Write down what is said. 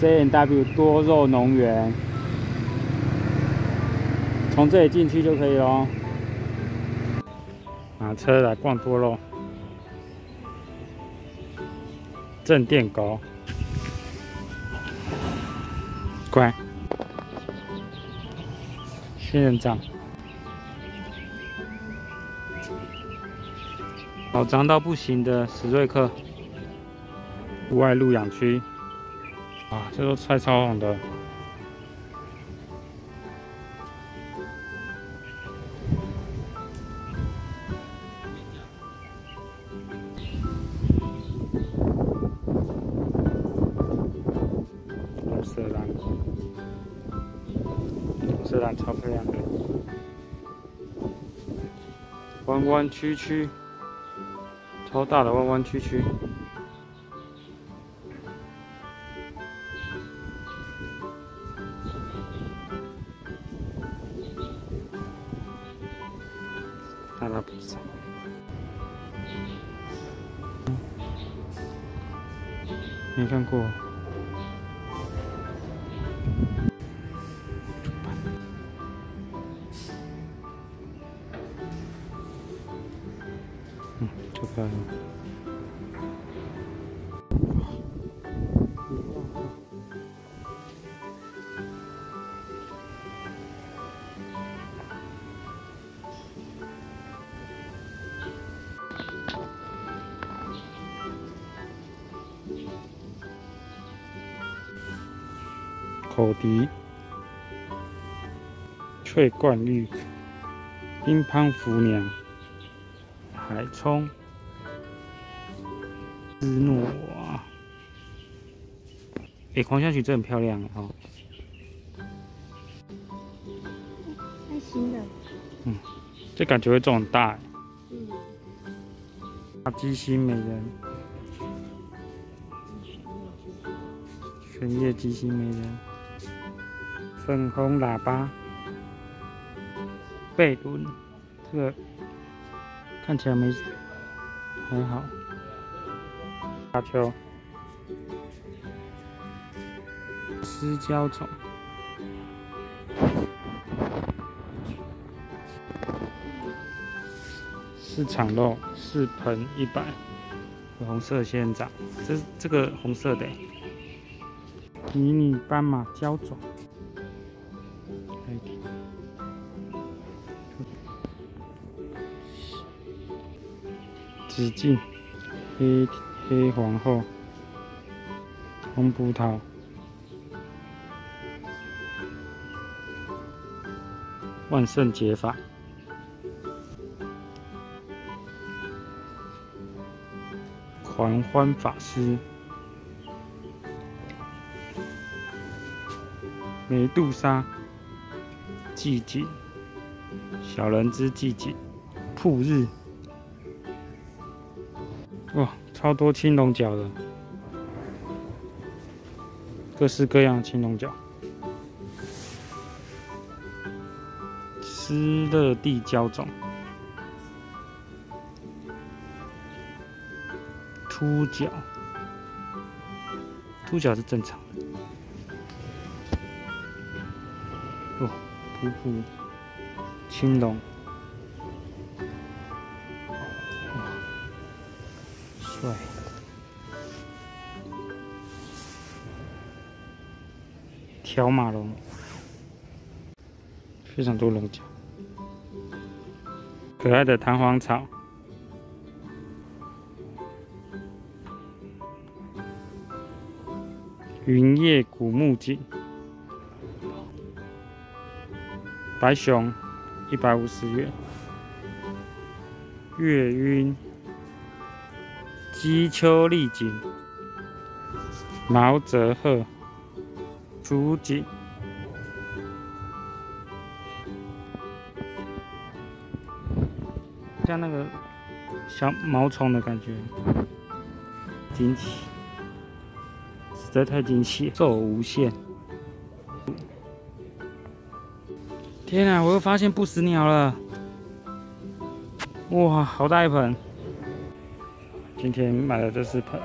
JNW 多肉农园，从这里进去就可以喽。拿车来逛多肉，正店狗，乖，仙人掌，好脏到不行的史瑞克。户外露养区，啊，这都菜超红的。红色蓝，红色蓝超漂亮的，弯弯曲曲，超大的弯弯曲曲。看到不少，没看过。嗯，这个。口笛、翠冠玉、乒乓福娘、海葱、斯诺瓦。哎，狂想曲真很漂亮哦。爱心的。嗯，这感觉会种很大。嗯。大鸡心美人。全叶鸡心美人。粉红喇叭，贝伦，这个看起来没很好。阿丘，丝胶种，市场肉四盆一百，红色仙人掌，这这个红色的，迷你斑马胶种。紫荆、黑黑皇后、红葡萄、万圣节法、狂欢法师、美杜莎、寂静、小人之寂静、曝日。哇，超多青龙角的，各式各样青龙角，湿热地胶种，秃角，秃角是正常的。哦，普普青龙。对，条马龙，非常多龙角，可爱的弹簧草，云叶古木槿，白熊，一百五十元，月晕。鸡丘丽景、毛泽鹤、竹锦，像那个小毛虫的感觉，惊奇，实在太惊奇，寿无限。天啊！我又发现不死鸟了，哇，好大一盆！今天买的这是盆。